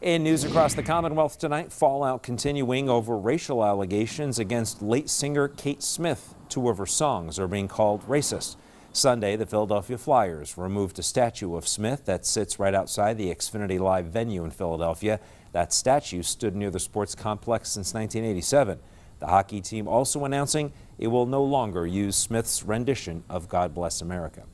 In news across the Commonwealth tonight, fallout continuing over racial allegations against late singer Kate Smith. Two of her songs are being called racist. Sunday, the Philadelphia Flyers removed a statue of Smith that sits right outside the Xfinity Live venue in Philadelphia. That statue stood near the sports complex since 1987. The hockey team also announcing it will no longer use Smith's rendition of God Bless America.